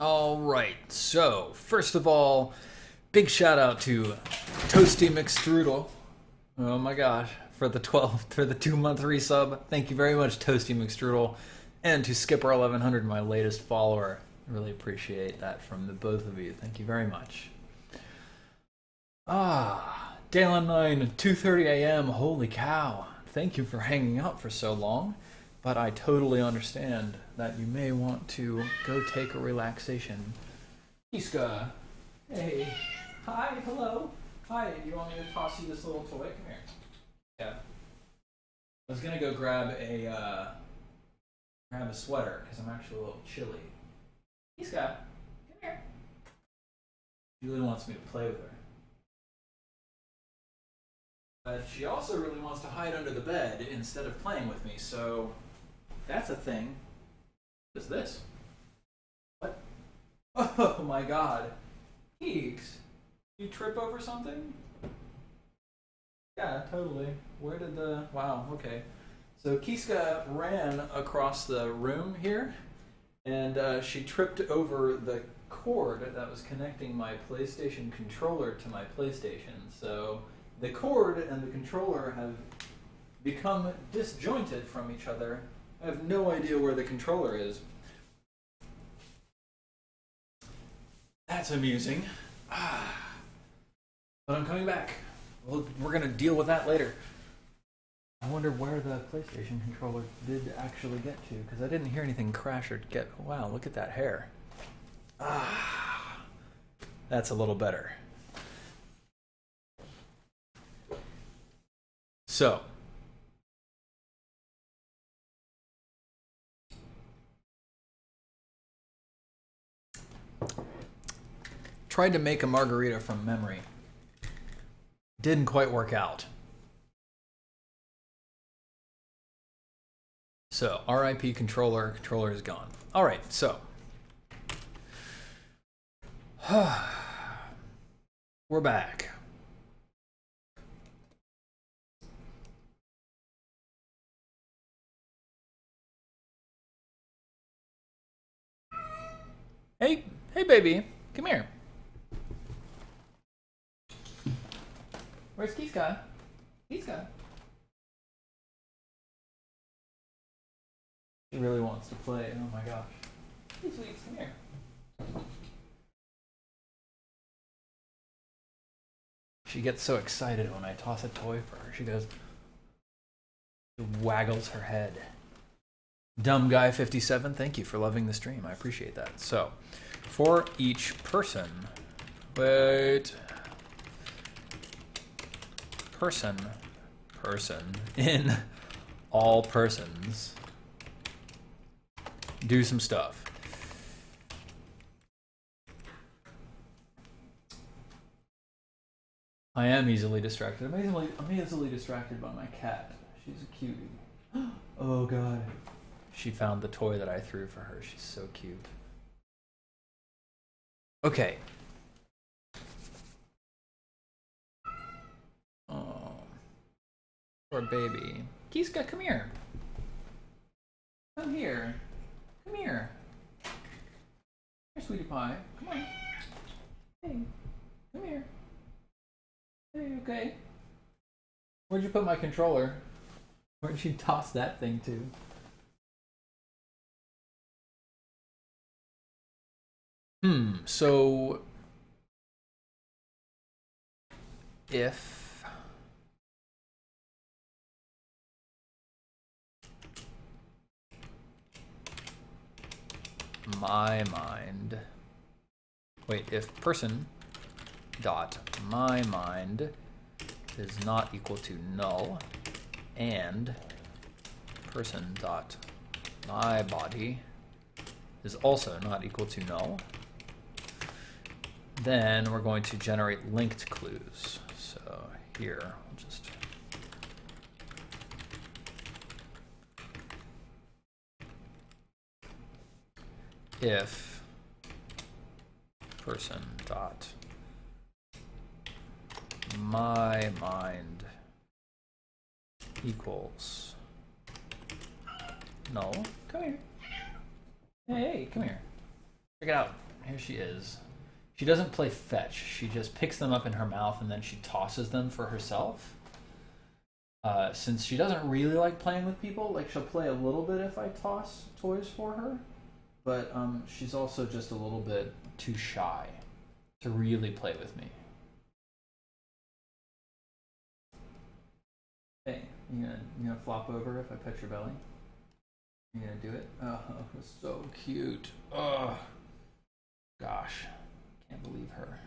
All right. So, first of all, big shout out to Toasty McStrudel. Oh my gosh, for the 12 for the 2 month resub. Thank you very much Toasty McStrudel and to Skipper 1100 my latest follower. Really appreciate that from the both of you. Thank you very much. Ah, Dayline 9, 2:30 a.m. Holy cow. Thank you for hanging out for so long, but I totally understand that you may want to go take a relaxation. Iska. Hey. Hi, hello. Hi, you want me to toss you this little toy? Come here. Yeah. I was gonna go grab a uh, grab a sweater because I'm actually a little chilly. Iska, come here. Julie wants me to play with her. But she also really wants to hide under the bed instead of playing with me, so that's a thing. Is this? What? Oh my god. Keeks, you trip over something? Yeah, totally. Where did the. Wow, okay. So Kiska ran across the room here, and uh, she tripped over the cord that was connecting my PlayStation controller to my PlayStation. So the cord and the controller have become disjointed from each other. I have no idea where the controller is. That's amusing. Ah. But I'm coming back. Well, we're going to deal with that later. I wonder where the PlayStation controller did actually get to, because I didn't hear anything crash or get. Wow, look at that hair. Ah. That's a little better. So, tried to make a margarita from memory. Didn't quite work out. So, RIP controller, controller is gone. All right, so. We're back. Hey, hey baby, come here. Where's Kiska? Kiska. She really wants to play. Oh my gosh. Hey, sweets, come here. She gets so excited when I toss a toy for her. She goes, she waggles her head. Dumb guy 57, thank you for loving the stream. I appreciate that. So, for each person, wait, person, person, in all persons, do some stuff. I am easily distracted. I'm easily, I'm easily distracted by my cat. She's a cutie. oh god. She found the toy that I threw for her. She's so cute. Okay. Poor baby. Kiska, come here. Come here. Come here. Here, sweetie pie. Come on. Hey. Come here. Hey, okay. Where'd you put my controller? Where'd you toss that thing to? Hmm, so if my mind wait if person dot my mind is not equal to null and person dot my body is also not equal to null then we're going to generate linked clues. So here, if person dot my mind equals null. Come here. Hey, come here. Check it out. here she is. She doesn't play fetch. She just picks them up in her mouth and then she tosses them for herself. Uh, since she doesn't really like playing with people, like she'll play a little bit if I toss toys for her, but um, she's also just a little bit too shy to really play with me. Hey, you gonna you gonna flop over if I pet your belly? You gonna do it? Oh, so cute. Oh, gosh, can't believe her.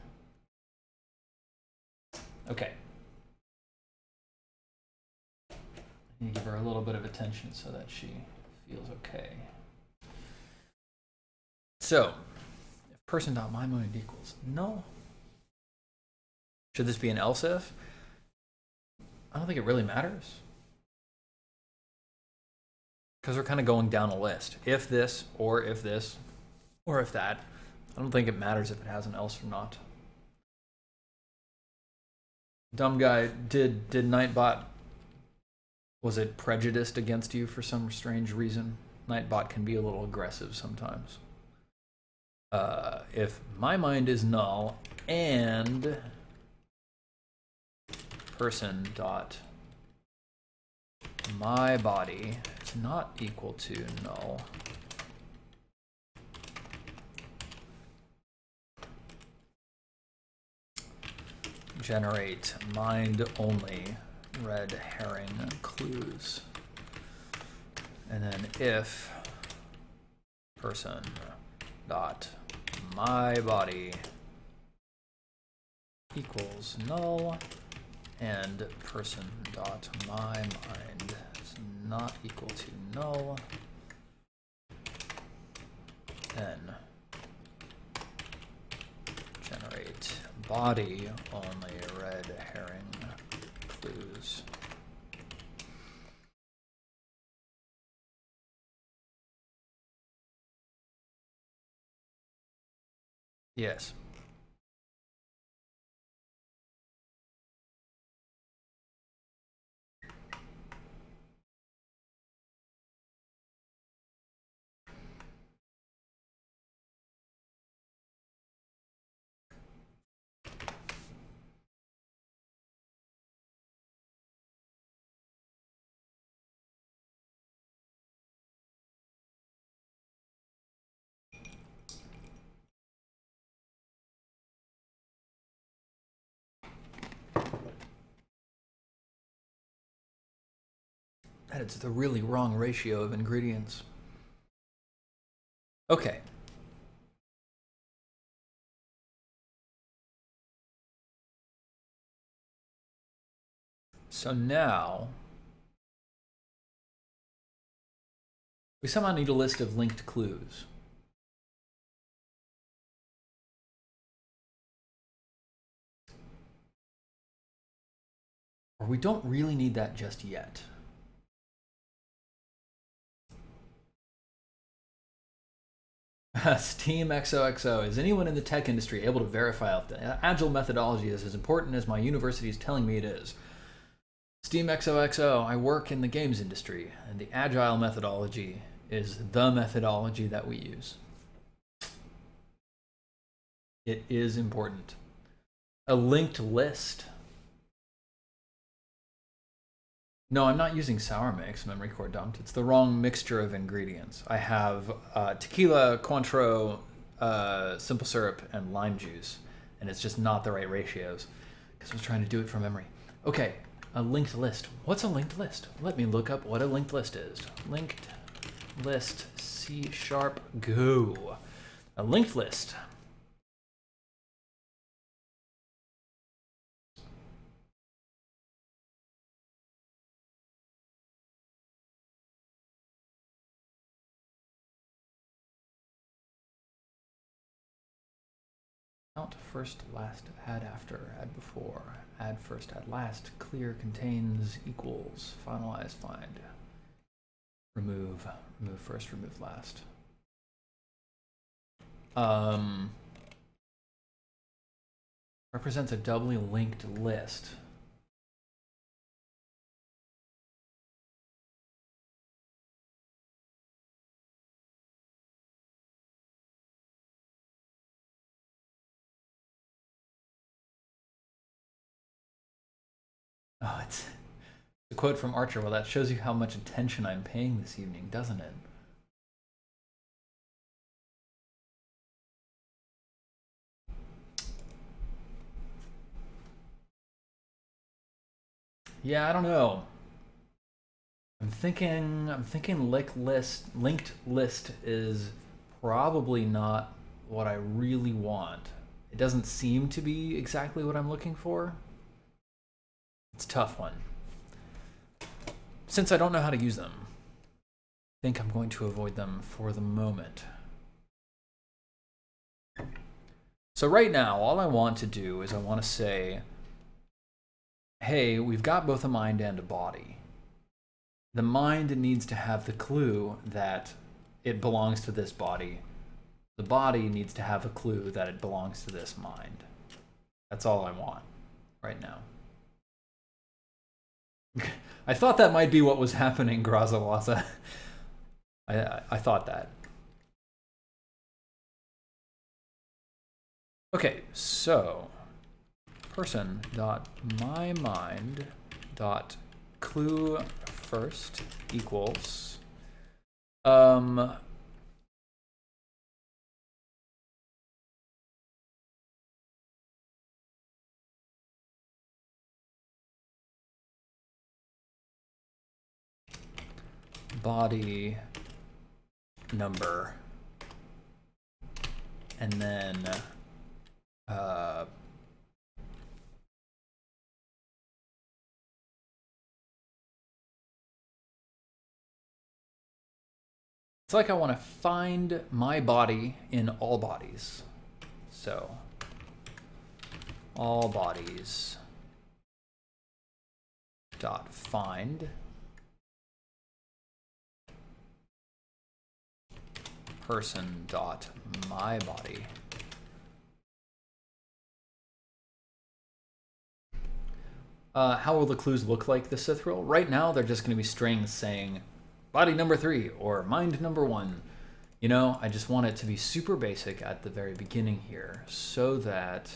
Okay. You give her a little bit of attention so that she feels okay. So, if person dot my equals null, should this be an else if? I don't think it really matters. Because we're kind of going down a list. If this, or if this, or if that. I don't think it matters if it has an else or not. Dumb guy, did did Nightbot was it prejudiced against you for some strange reason? Nightbot can be a little aggressive sometimes. Uh, if my mind is null and person dot my body is not equal to null generate mind only red herring clues. And then if person dot my body equals null and person dot my mind is not equal to null then generate body only red herring clues yes That is the really wrong ratio of ingredients. Okay. So now we somehow need a list of linked clues. Or we don't really need that just yet. Steam XOXO. Is anyone in the tech industry able to verify if the agile methodology is as important as my university is telling me it is? Steam XOXO, I work in the games industry, and the agile methodology is the methodology that we use. It is important. A linked list. No, I'm not using sour mix, memory core dumped. It's the wrong mixture of ingredients. I have uh, tequila, Cointreau, uh, simple syrup, and lime juice, and it's just not the right ratios because I was trying to do it from memory. Okay, a linked list. What's a linked list? Let me look up what a linked list is. Linked list C sharp go. A linked list. Count first, last, add after, add before, add first, add last, clear contains equals, finalize, find, remove, remove first, remove last. Um, represents a doubly linked list. Oh, it's a quote from Archer. Well, that shows you how much attention I'm paying this evening, doesn't it? Yeah, I don't know. I'm thinking I'm thinking linked list linked list is probably not what I really want. It doesn't seem to be exactly what I'm looking for. It's a tough one. Since I don't know how to use them, I think I'm going to avoid them for the moment. So right now, all I want to do is I want to say, hey, we've got both a mind and a body. The mind needs to have the clue that it belongs to this body. The body needs to have a clue that it belongs to this mind. That's all I want right now. I thought that might be what was happening, Grazawaza. I, I, I thought that. Okay, so person dot my mind dot clue first equals um body number and then uh, it's like I want to find my body in all bodies. So all bodies dot find person dot my body. Uh, how will the clues look like the Sithril? Right now, they're just going to be strings saying body number three or mind number one. You know, I just want it to be super basic at the very beginning here so that,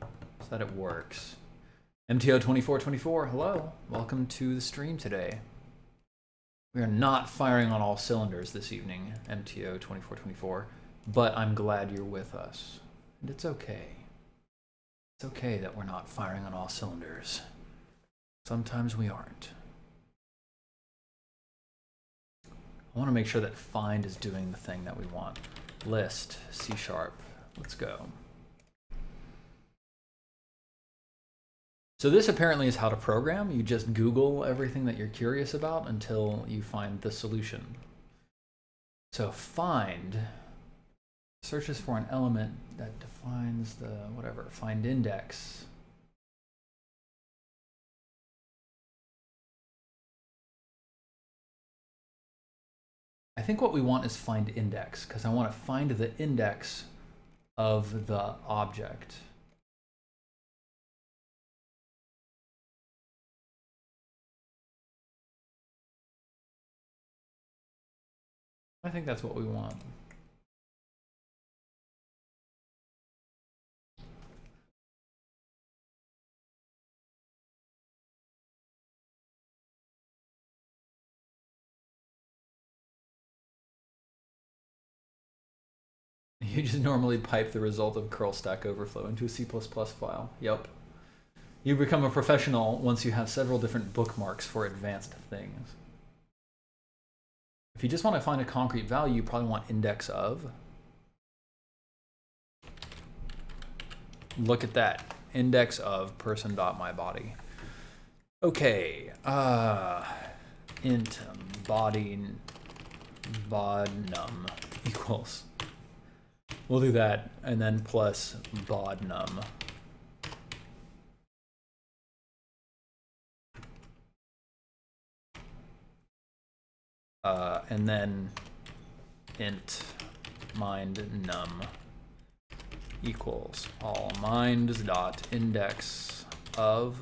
so that it works. MTO2424, hello. Welcome to the stream today. We are not firing on all cylinders this evening, MTO 2424, but I'm glad you're with us. And it's okay. It's okay that we're not firing on all cylinders. Sometimes we aren't. I want to make sure that find is doing the thing that we want. List, C sharp, let's go. So this apparently is how to program. You just Google everything that you're curious about until you find the solution. So find searches for an element that defines the whatever, find index. I think what we want is find index because I want to find the index of the object. I think that's what we want. You just normally pipe the result of curl stack overflow into a C++ file. Yep. You become a professional once you have several different bookmarks for advanced things. If you just want to find a concrete value, you probably want index of. Look at that. Index of person dot my body. Okay. Uh, int body bodnum equals. We'll do that and then plus bodnum. Uh, and then int mind num equals all minds dot index of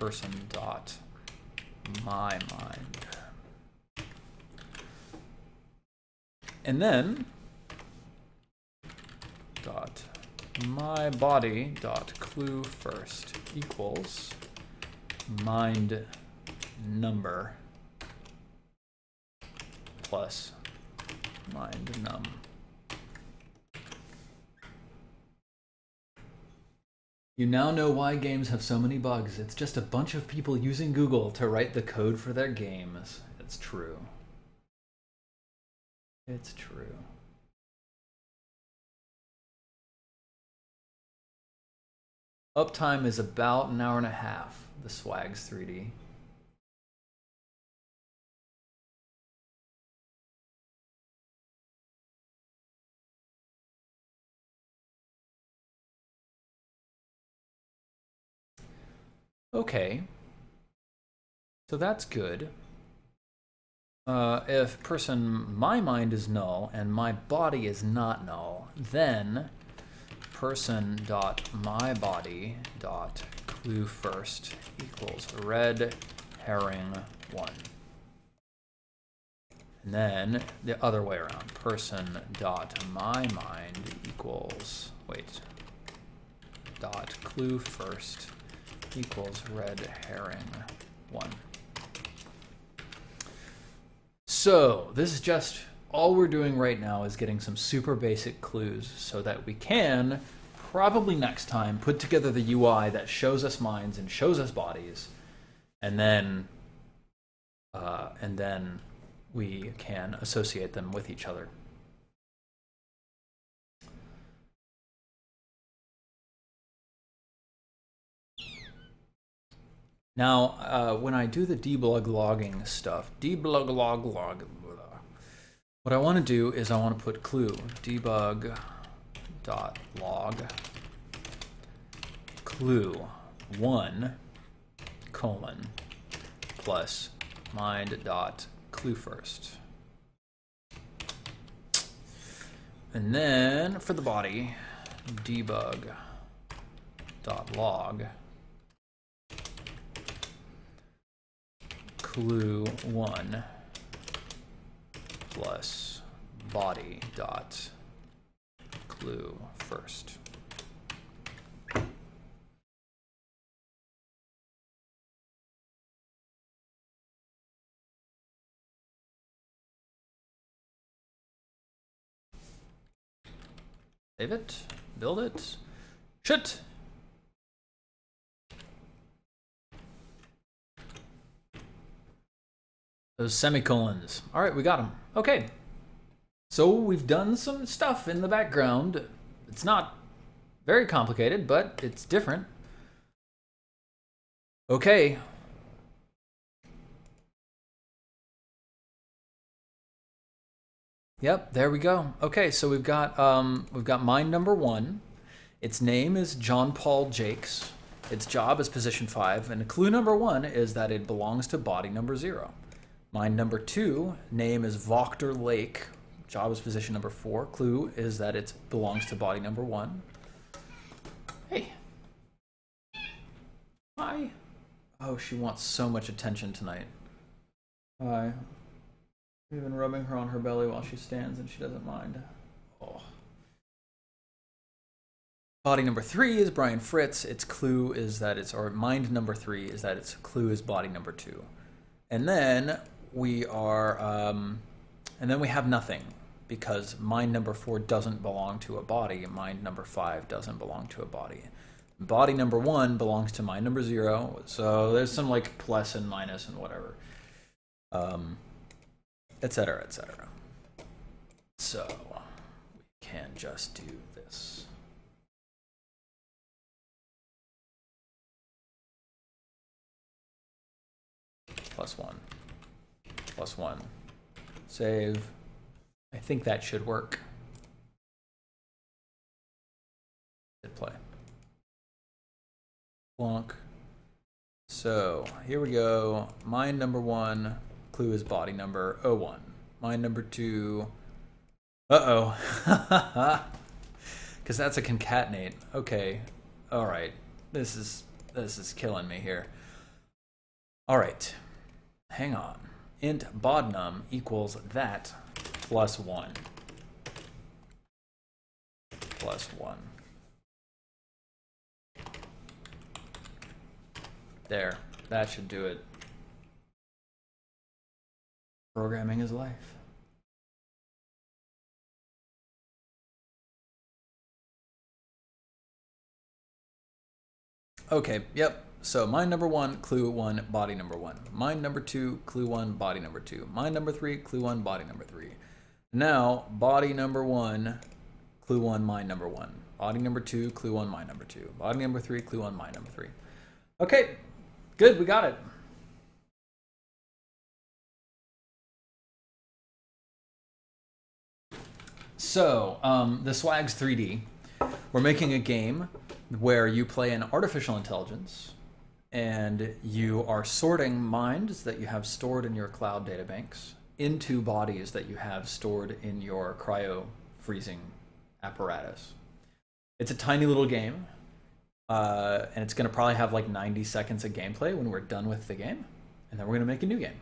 person dot my mind. And then dot my body dot clue first equals mind number plus mind num. You now know why games have so many bugs. It's just a bunch of people using Google to write the code for their games. It's true. It's true. Uptime is about an hour and a half, the Swags 3D. Okay. So that's good. Uh, if person my mind is null and my body is not null, then person dot my body dot clue first equals red herring one. And then the other way around, person dot my mind equals, wait, dot clue first equals red herring 1. So this is just, all we're doing right now is getting some super basic clues so that we can, probably next time, put together the UI that shows us minds and shows us bodies, and then, uh, and then we can associate them with each other. Now, uh, when I do the debug logging stuff, debug log log, what I want to do is I want to put clue debug dot log clue one colon plus mind dot clue first. And then for the body, debug dot log clue one plus body dot clue first. Save it, build it, shit! Those semicolons. All right, we got them. Okay. So we've done some stuff in the background. It's not very complicated, but it's different. Okay. Yep, there we go. Okay, so we've got um, we've got mind number one. Its name is John Paul Jakes. Its job is position five, and clue number one is that it belongs to body number zero. Mind number two, name is Voctor Lake. Job is position number four. Clue is that it belongs to body number one. Hey. Hi. Oh, she wants so much attention tonight. Hi. We've been rubbing her on her belly while she stands and she doesn't mind. Oh. Body number three is Brian Fritz. Its clue is that it's, or mind number three is that its clue is body number two. And then we are, um, and then we have nothing because mind number four doesn't belong to a body, mind number five doesn't belong to a body. Body number one belongs to mind number zero, so there's some like plus and minus and whatever, um, etc. etc. So we can just do this. Plus one plus one. Save. I think that should work. Hit play. Plonk. So here we go. Mine number one. Clue is body number 01. Mine number two. Uh-oh. Because that's a concatenate. Okay. All right. This is this is killing me here. All right. Hang on int bodnum equals that plus 1. Plus 1. There. That should do it. Programming is life. Okay, yep. So mind number one, clue one, body number one. Mind number two, clue one, body number two. Mind number three, clue one, body number three. Now, body number one, clue one, mind number one. Body number two, clue one, mind number two. Body number three, clue one, mind number three. Okay, good, we got it. So, um, the Swags 3D, we're making a game where you play an artificial intelligence and you are sorting minds that you have stored in your cloud databanks into bodies that you have stored in your cryo freezing apparatus. It's a tiny little game, uh, and it's going to probably have like 90 seconds of gameplay when we're done with the game, and then we're going to make a new game.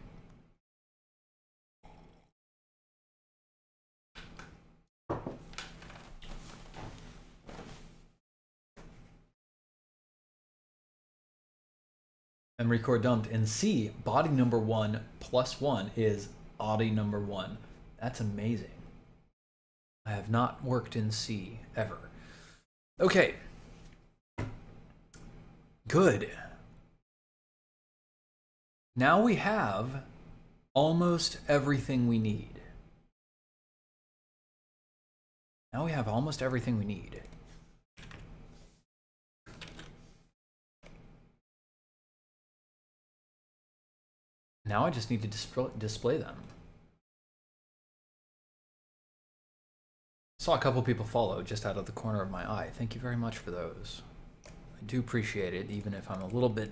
And record dumped. And C, body number one plus one is body number one. That's amazing. I have not worked in C ever. Okay. Good. Now we have almost everything we need. Now we have almost everything we need. Now I just need to display, them. Saw a couple people follow just out of the corner of my eye. Thank you very much for those. I do appreciate it, even if I'm a little bit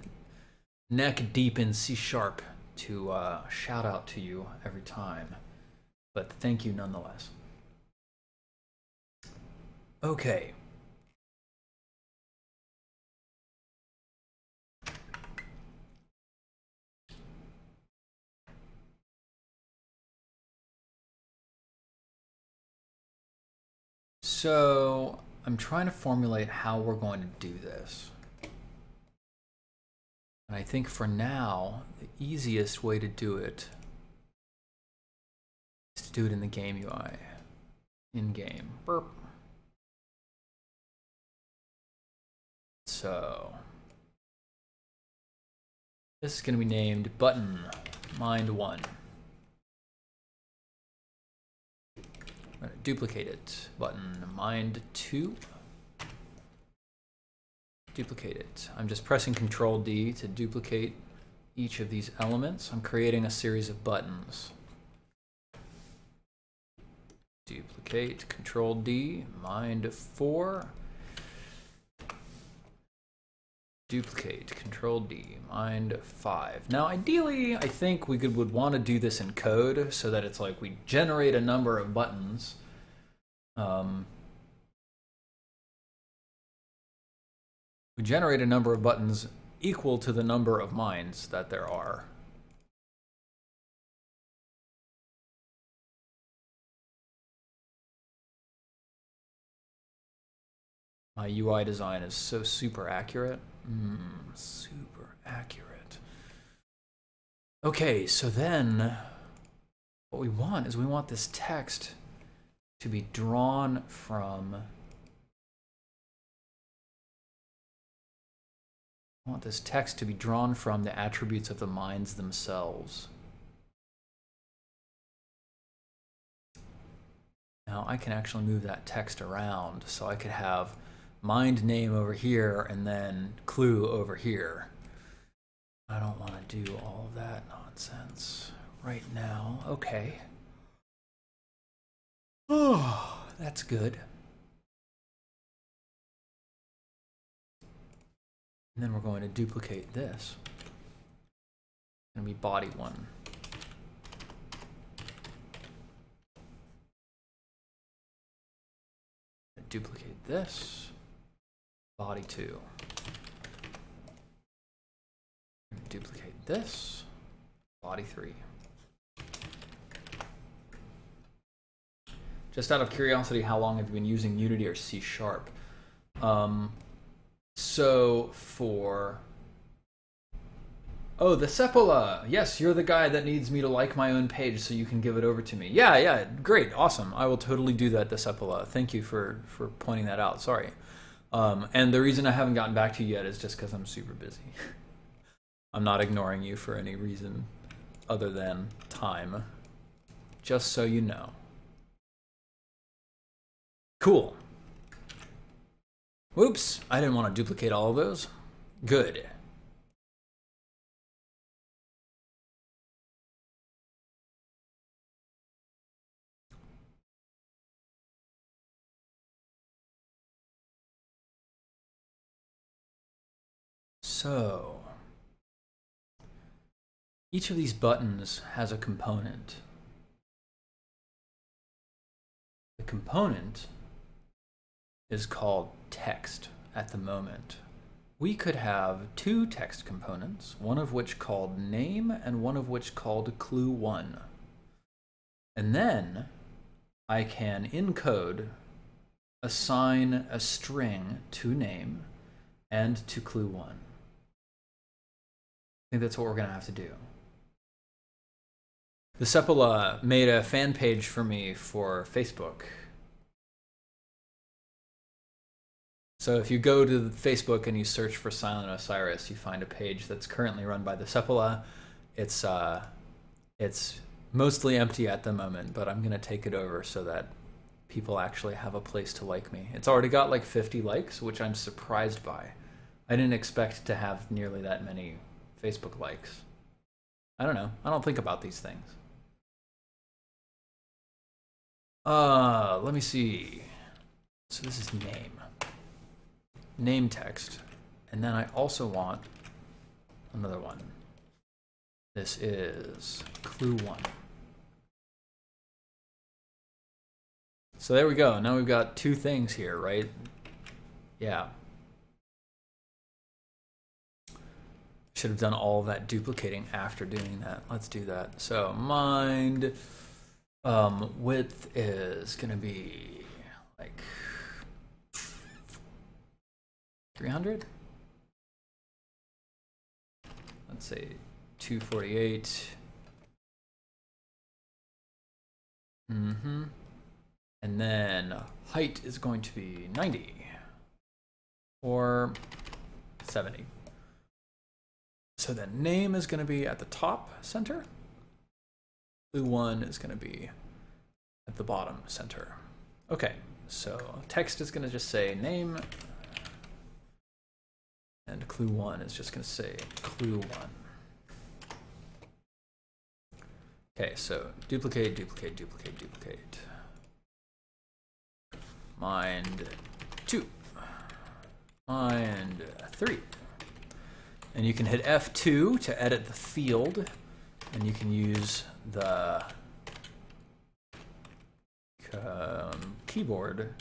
neck deep in C sharp to uh, shout out to you every time. But thank you nonetheless. Okay. So I'm trying to formulate how we're going to do this. And I think for now, the easiest way to do it is to do it in the game UI. In game. Burp. So this is going to be named button mind one. I'm to duplicate it. Button mind 2. Duplicate it. I'm just pressing Control D to duplicate each of these elements. I'm creating a series of buttons. Duplicate, Control D, mind 4. Duplicate, Control D, mind 5. Now ideally, I think we could, would want to do this in code so that it's like we generate a number of buttons. Um, we generate a number of buttons equal to the number of minds that there are. My UI design is so super accurate. Mm, super accurate. Okay, so then what we want is we want this text to be drawn from I want this text to be drawn from the attributes of the minds themselves. Now I can actually move that text around so I could have mind name over here and then clue over here. I don't want to do all of that nonsense right now. Okay. Oh, that's good. And then we're going to duplicate this. To be body one. Duplicate this body 2. Duplicate this, body 3. Just out of curiosity, how long have you been using Unity or C Sharp? Um, so for Oh, the Sepola. Yes, you're the guy that needs me to like my own page so you can give it over to me. Yeah, yeah, great, awesome. I will totally do that, the Sepola. Thank you for for pointing that out. Sorry. Um, and the reason I haven't gotten back to you yet is just because I'm super busy. I'm not ignoring you for any reason other than time. Just so you know. Cool. Whoops, I didn't want to duplicate all of those. Good. So, each of these buttons has a component. The component is called text at the moment. We could have two text components, one of which called name and one of which called clue1. And then I can encode assign a string to name and to clue1 think that's what we're going to have to do. The Sepola made a fan page for me for Facebook. So if you go to Facebook and you search for Silent Osiris, you find a page that's currently run by the Sepola. It's uh, it's mostly empty at the moment, but I'm gonna take it over so that people actually have a place to like me. It's already got like 50 likes, which I'm surprised by. I didn't expect to have nearly that many Facebook likes. I don't know. I don't think about these things. Uh, let me see. So this is name. Name text. And then I also want another one. This is clue one. So there we go. Now we've got two things here, right? Yeah. Should have done all that duplicating after doing that. Let's do that. So mind um, width is going to be like 300. Let's say 248. Mm-hmm. And then height is going to be 90 or 70. So the name is going to be at the top center. Clue one is going to be at the bottom center. Okay, so text is going to just say name, and clue one is just going to say clue one. Okay, so duplicate, duplicate, duplicate, duplicate. Mind two. Mind three. And you can hit F2 to edit the field, and you can use the um, keyboard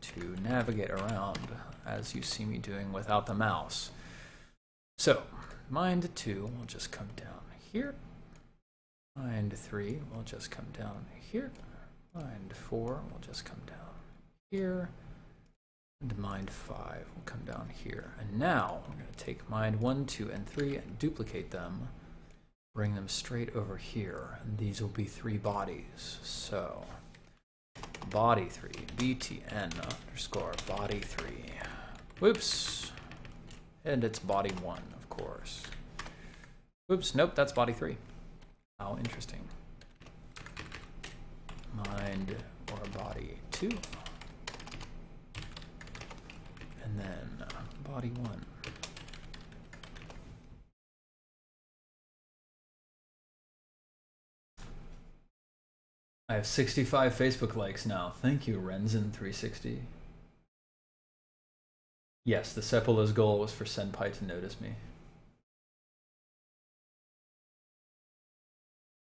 to navigate around as you see me doing without the mouse. So, mind 2 will just come down here. Mind 3 will just come down here. Mind 4 will just come down here. And mind 5 will come down here. And now I'm going to take mind 1, 2, and 3 and duplicate them. Bring them straight over here. And these will be three bodies. So body 3, btn underscore body 3. Whoops. And it's body 1, of course. Whoops, nope, that's body 3. How interesting. Mind or body 2 and then uh, body one. I have 65 Facebook likes now. Thank you, Renzen360. Yes, the Sepola's goal was for Senpai to notice me.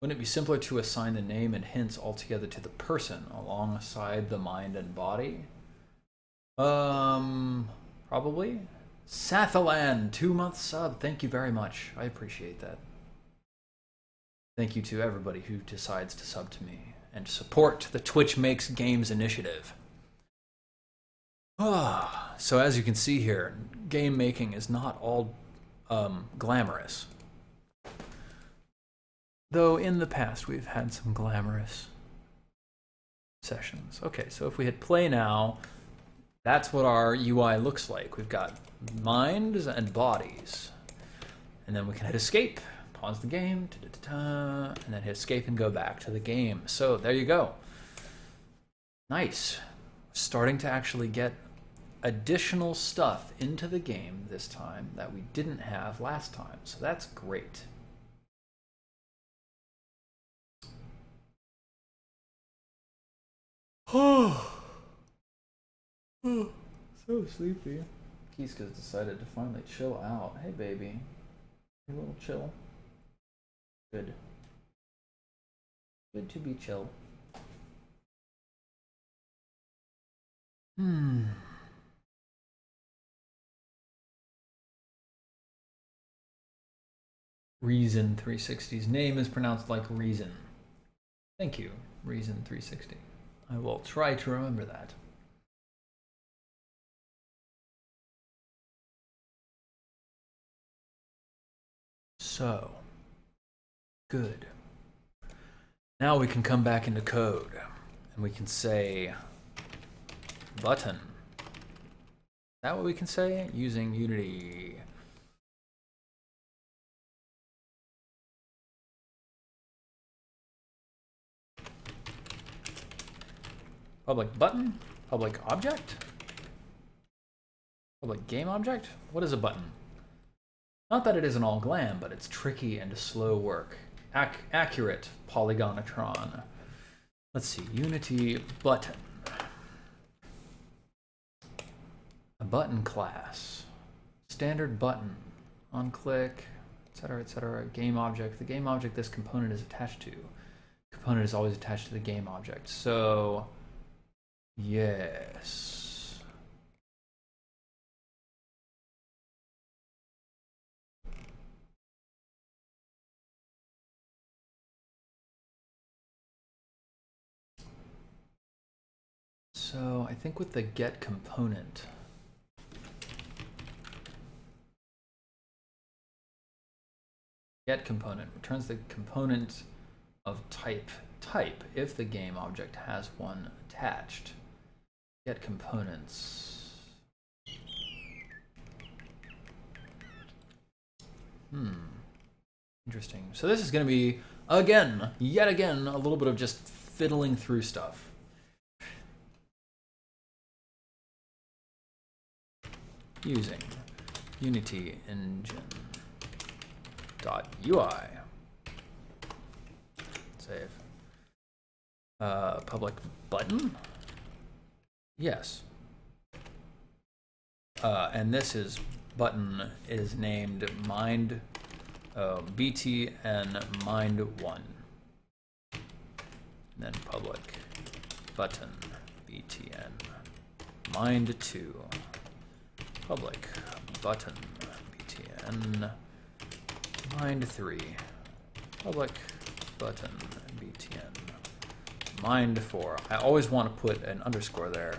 Wouldn't it be simpler to assign the name and hints altogether to the person alongside the mind and body? Um, probably. Sathalan, two month sub. Thank you very much. I appreciate that. Thank you to everybody who decides to sub to me and support the Twitch Makes Games initiative. Ah, so as you can see here, game making is not all um, glamorous. Though in the past we've had some glamorous sessions. Okay, so if we hit play now, that's what our UI looks like. We've got minds and bodies. And then we can hit escape, pause the game, and then hit escape and go back to the game. So there you go. Nice. Starting to actually get additional stuff into the game this time that we didn't have last time. So that's great. Oh, oh so sleepy. Kiska's decided to finally chill out. Hey, baby. You a little chill? Good. Good to be chill. Hmm. Reason 360's name is pronounced like reason. Thank you, Reason 360. I will try to remember that. So, good. Now we can come back into code and we can say button. Is that what we can say? Using Unity. Public button? Public object? Public game object? What is a button? Not that it isn't all glam, but it's tricky and slow work. Ac accurate polygonatron. Let's see, Unity button. A button class. Standard button. On click, etc., etc. Game object. The game object this component is attached to. Component is always attached to the game object. So Yes. So I think with the get component, get component returns the component of type type if the game object has one attached. Get components. Hmm. Interesting. So this is going to be, again, yet again, a little bit of just fiddling through stuff. Using Unity Engine dot UI. Save. Uh, public button. Yes. Uh, and this is button is named mind uh, mind one. And then public button BTN mind two public button. BTN mind three. Public. Button. BTN mind four. I always want to put an underscore there.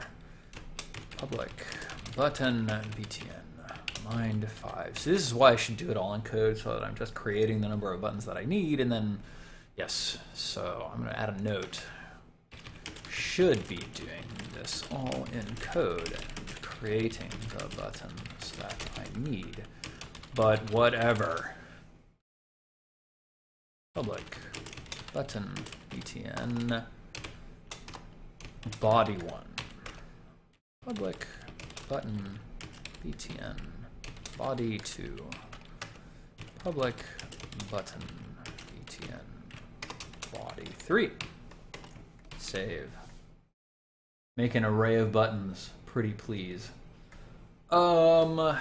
Public. Button. Btn mind 5 so this is why i should do it all in code so that i'm just creating the number of buttons that i need and then yes. So i'm going to add a note. Should be doing this all in code creating the buttons that i need. But whatever. Public. Button. Btn body one. Public. Button. Btn body 2 public. Button. Btn body 3 save. Make an array of buttons pretty please um I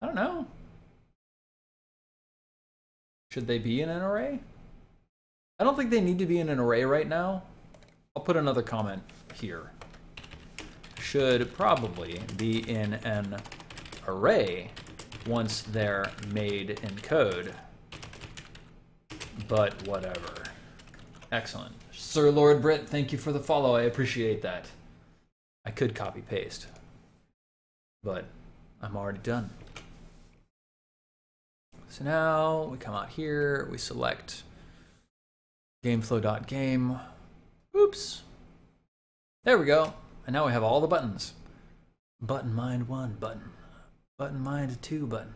don't know should they be in an array I don't think they need to be in an array right now I'll put another comment here. Should probably be in an array once they're made in code. But whatever. Excellent. Sir Lord Brit, thank you for the follow. I appreciate that. I could copy paste, but I'm already done. So now we come out here, we select gameflow.game. Oops. There we go. And now we have all the buttons. Button mind one button. Button mind two button.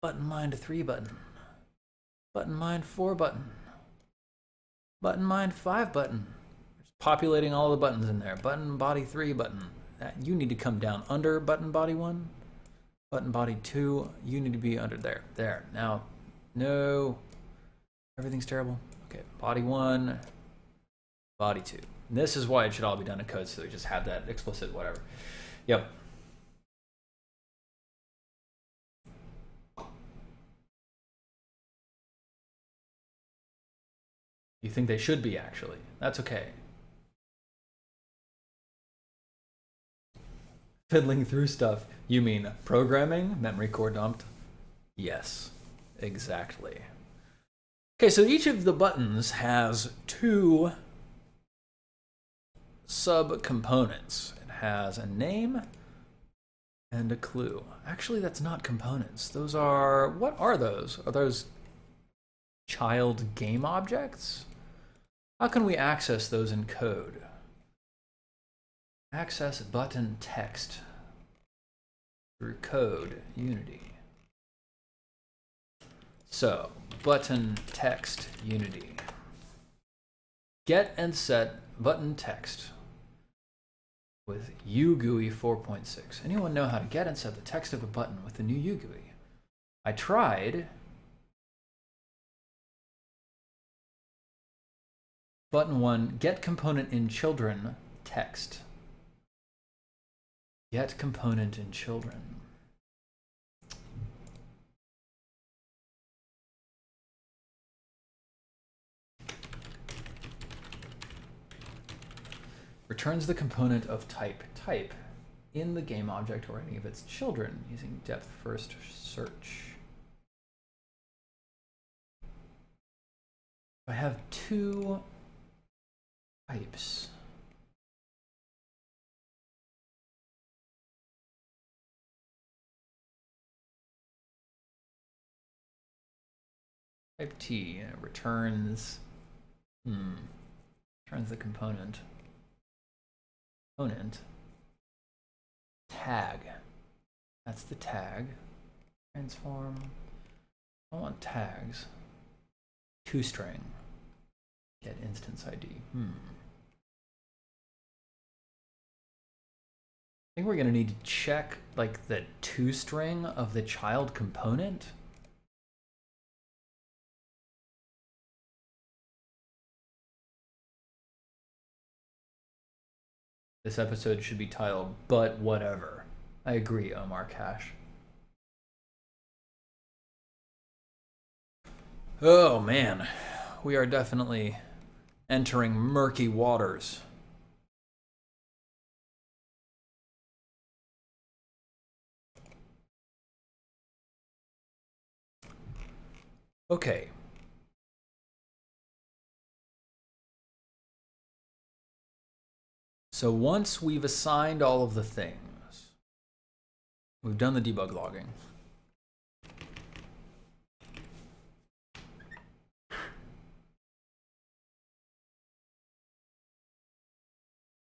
Button mind three button. Button mind four button. Button mind five button. Just populating all the buttons in there. Button body three button. That you need to come down under button body one. Button body two. You need to be under there. There. Now, no. Everything's terrible. Okay, body one, body two. And this is why it should all be done in code, so we just have that explicit whatever. Yep. You think they should be, actually. That's okay. Fiddling through stuff. You mean programming? Memory core dumped? Yes, exactly. Okay, so each of the buttons has two subcomponents. It has a name and a clue. Actually, that's not components. Those are, what are those? Are those child game objects? How can we access those in code? Access button text through code Unity. So, button text Unity. Get and set button text with UGUI 4.6. Anyone know how to get and set the text of a button with the new UGUI? I tried. Button 1, get component in children text. Get component in children. returns the component of type type in the game object or any of its children using depth first search. I have two types. Type T returns, hmm, returns the component component tag. That's the tag. Transform. I want tags. ToString. Get instance ID. Hmm. Think we're going to need to check like the ToString of the child component. This episode should be titled But Whatever. I agree, Omar Cash. Oh man, we are definitely entering murky waters. Okay, So once we've assigned all of the things, we've done the debug logging.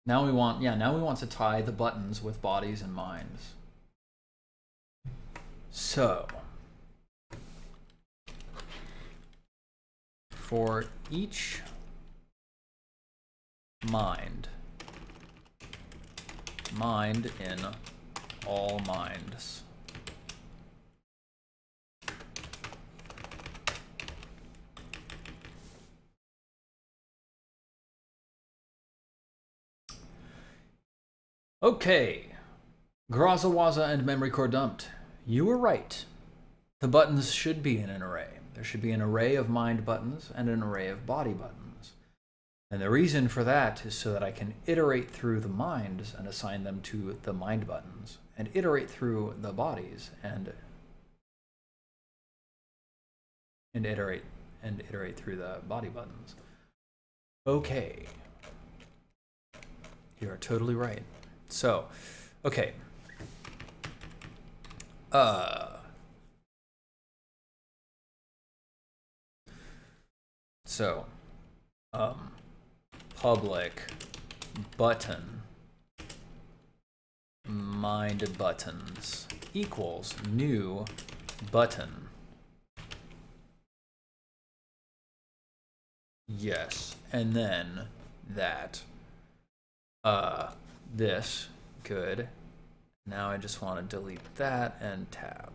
Now we want, yeah, now we want to tie the buttons with bodies and minds. So, for each mind, mind in all minds. Okay, Grazawaza and memory core dumped. You were right. The buttons should be in an array. There should be an array of mind buttons and an array of body buttons. And the reason for that is so that I can iterate through the minds and assign them to the mind buttons, and iterate through the bodies and and iterate and iterate through the body buttons. Okay. You are totally right. So, okay. Uh So, um, public button mind buttons equals new button. Yes, and then that. Uh, this, good. Now I just want to delete that and tab.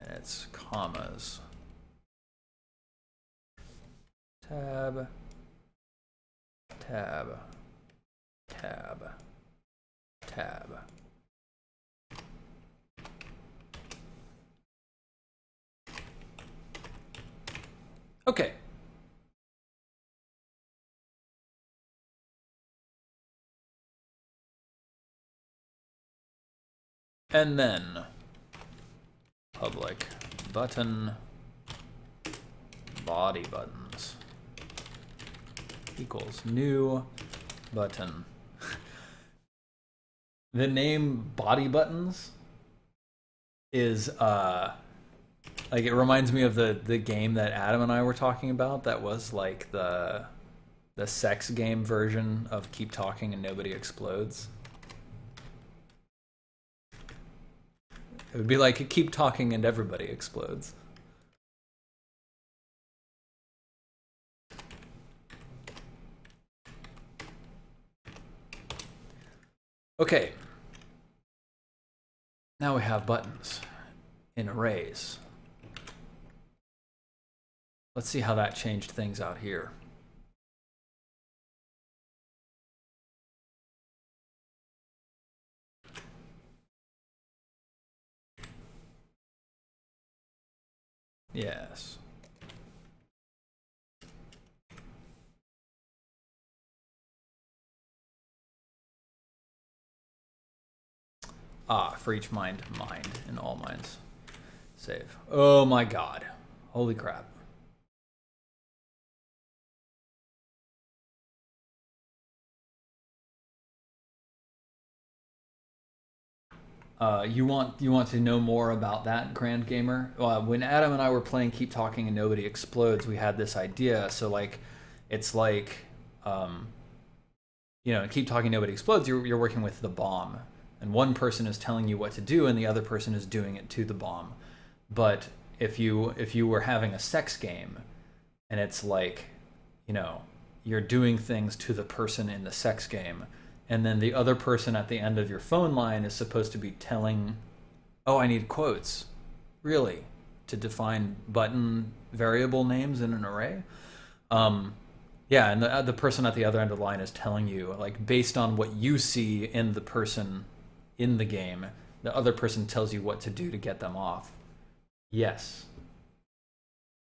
And it's commas. Tab, tab, tab, tab. Okay. And then public button body buttons equals new button. the name body buttons is uh like it reminds me of the the game that Adam and I were talking about that was like the the sex game version of keep talking and nobody explodes. It would be like keep talking and everybody explodes. Okay. Now we have buttons in arrays. Let's see how that changed things out here. Yes. Ah, for each mind, mind in all minds. Save. Oh my god. Holy crap. Uh, you want you want to know more about that, Grand Gamer? Uh, when Adam and I were playing Keep Talking and Nobody Explodes, we had this idea. So like, it's like, um, you know, Keep Talking Nobody Explodes. You're you're working with the bomb, and one person is telling you what to do, and the other person is doing it to the bomb. But if you if you were having a sex game, and it's like, you know, you're doing things to the person in the sex game and then the other person at the end of your phone line is supposed to be telling oh i need quotes. Really? To define button variable names in an array? Um, yeah and the, uh, the person at the other end of the line is telling you like based on what you see in the person in the game the other person tells you what to do to get them off yes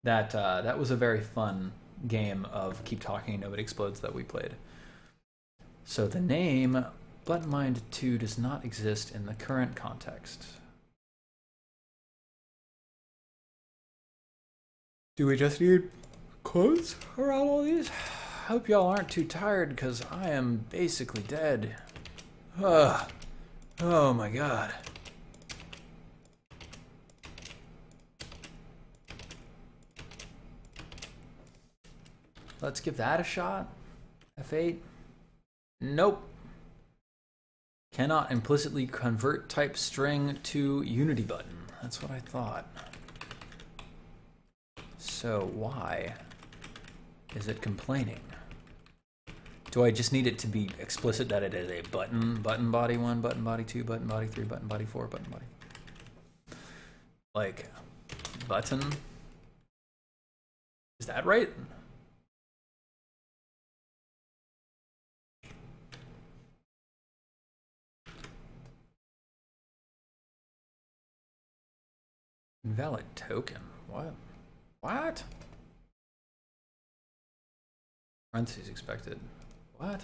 that uh, that was a very fun game of keep talking nobody explodes that we played so the name Buttonmind 2 does not exist in the current context. Do we just need quotes around all these? I Hope y'all aren't too tired because I am basically dead. Ugh. Oh my god. Let's give that a shot. F8. Nope. Cannot implicitly convert type string to unity button. That's what I thought. So why is it complaining? Do I just need it to be explicit that it is a button, mm, button body 1, button body 2, button body 3, button body 4, button body... Like, button? Is that right? Invalid token. What? What? Parentheses expected. What?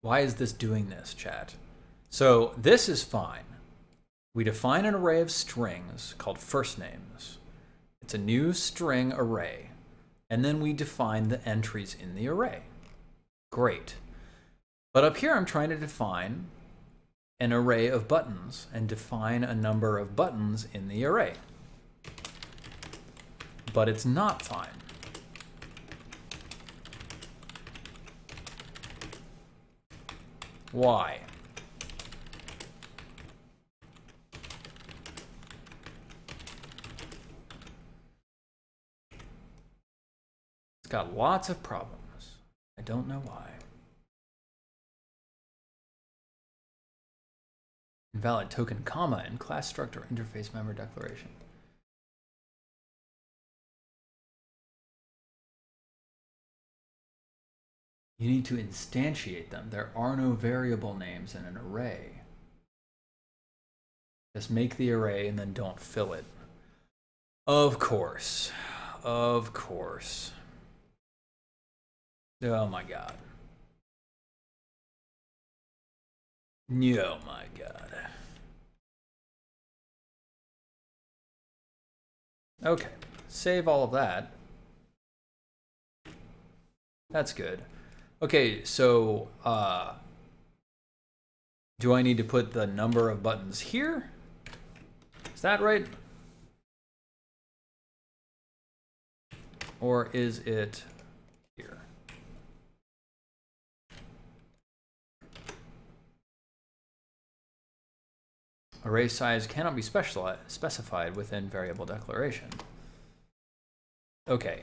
Why is this doing this, chat? So this is fine. We define an array of strings called first names. It's a new string array. And then we define the entries in the array. Great. But up here, I'm trying to define an array of buttons and define a number of buttons in the array. But it's not fine. Why? It's got lots of problems. I don't know why. Invalid token comma in class struct or interface member declaration. You need to instantiate them. There are no variable names in an array. Just make the array and then don't fill it. Of course. Of course. Oh my god. Oh my god. Okay, save all of that. That's good. Okay, so uh, do I need to put the number of buttons here? Is that right? Or is it here? Array size cannot be specified within variable declaration. Okay,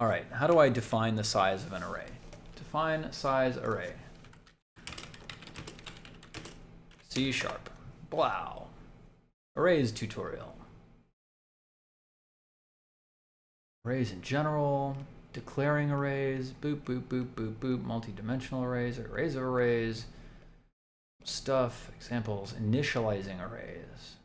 All right, how do I define the size of an array? Define size array. C sharp. Wow. Arrays tutorial. Arrays in general, declaring arrays, boop, boop, boop, boop, boop, multi-dimensional arrays, arrays of arrays, stuff, examples, initializing arrays.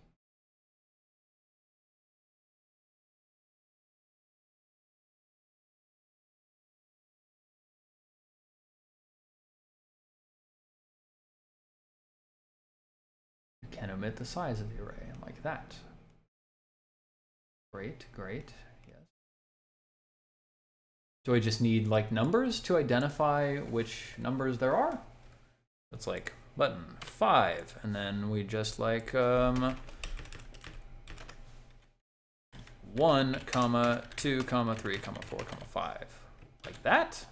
Can omit the size of the array, like that. Great, great, yes. Do I just need like numbers to identify which numbers there are? It's like button five, and then we just like um, one comma two comma three comma four comma five, like that.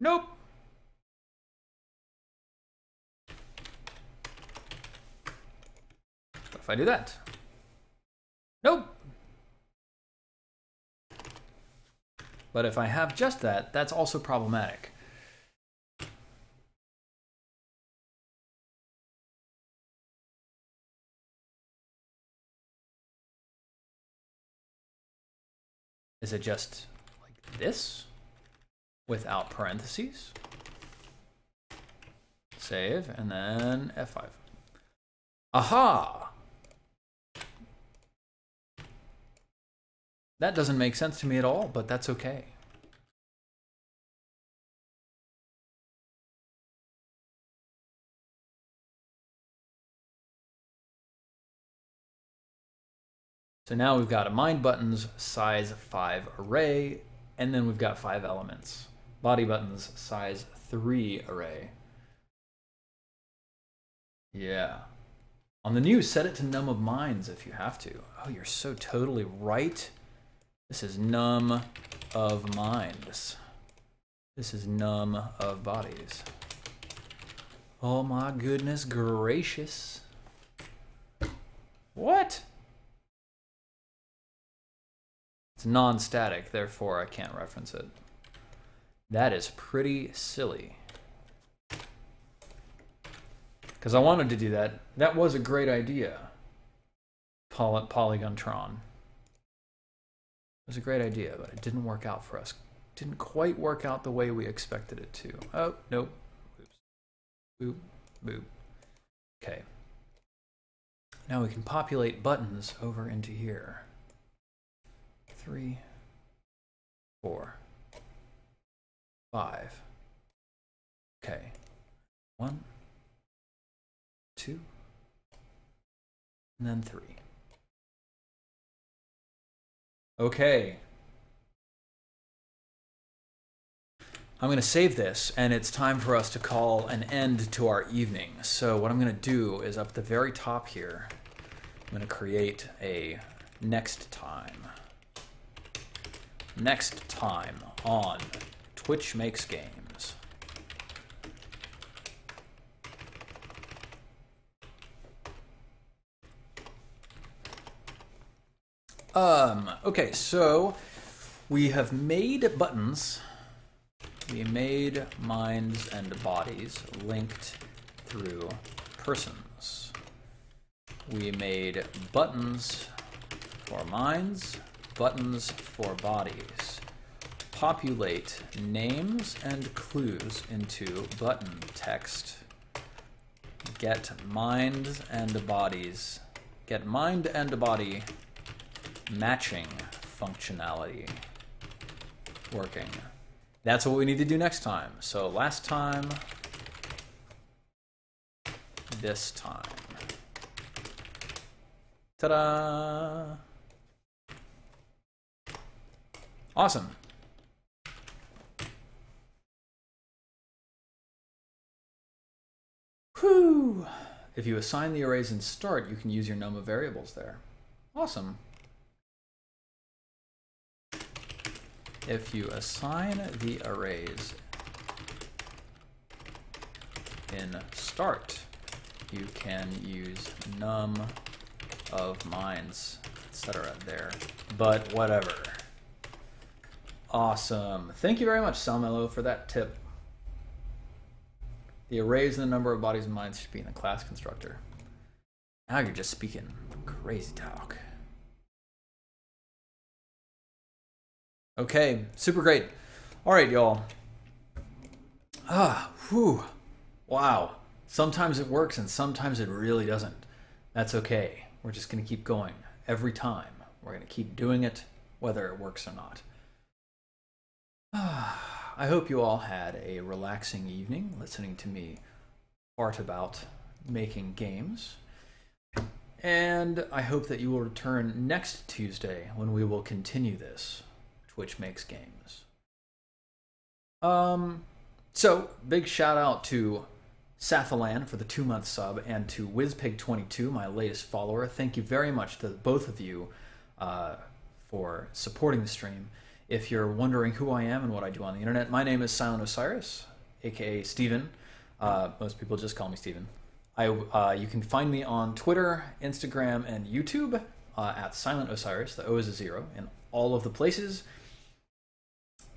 Nope. If I do that? Nope. But if I have just that, that's also problematic. Is it just like this without parentheses? Save and then F5. Aha! That doesn't make sense to me at all, but that's okay. So now we've got a mind buttons size 5 array, and then we've got 5 elements. Body buttons size 3 array. Yeah. On the news, set it to num of minds if you have to. Oh, you're so totally right. This is numb of minds. This is numb of bodies. Oh my goodness gracious. What? It's non-static, therefore I can't reference it. That is pretty silly. Because I wanted to do that. That was a great idea. Poly Polygontron. It was a great idea, but it didn't work out for us. Didn't quite work out the way we expected it to. Oh, nope. Oops. Boop, boop. Okay. Now we can populate buttons over into here. Three, four, five. Okay. One, two, and then three. Okay. I'm going to save this, and it's time for us to call an end to our evening. So what I'm going to do is up at the very top here, I'm going to create a next time. Next time on Twitch Makes Games. Um, okay, so we have made buttons. We made minds and bodies linked through persons. We made buttons for minds, buttons for bodies. Populate names and clues into button text. Get minds and bodies. Get mind and body matching functionality working. That's what we need to do next time. So last time, this time. Ta-da! Awesome. Whew. If you assign the arrays in start, you can use your of variables there. Awesome. If you assign the arrays in start, you can use num of minds, etc. there. But whatever. Awesome. Thank you very much, Salmello, for that tip. The arrays and the number of bodies and minds should be in the class constructor. Now you're just speaking crazy talk. Okay, super great. All right, y'all. Ah, whew. Wow. Sometimes it works and sometimes it really doesn't. That's okay. We're just going to keep going every time. We're going to keep doing it whether it works or not. Ah, I hope you all had a relaxing evening listening to me art about making games. And I hope that you will return next Tuesday when we will continue this. Twitch makes games. Um, so big shout out to Sathalan for the two month sub and to WizPig22, my latest follower. Thank you very much to both of you uh, for supporting the stream. If you're wondering who I am and what I do on the internet, my name is Silent Osiris, aka Steven. Uh, most people just call me Steven. I, uh, you can find me on Twitter, Instagram, and YouTube uh, at Silent Osiris. The O is a zero in all of the places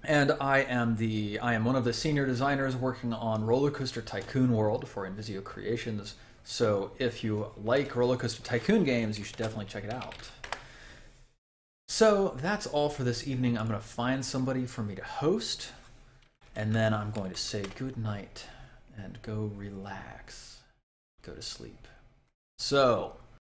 and I am the I am one of the senior designers working on Roller Coaster Tycoon World for Nvizzio Creations. So if you like Roller Coaster Tycoon games, you should definitely check it out. So that's all for this evening. I'm going to find somebody for me to host, and then I'm going to say good night and go relax, go to sleep. So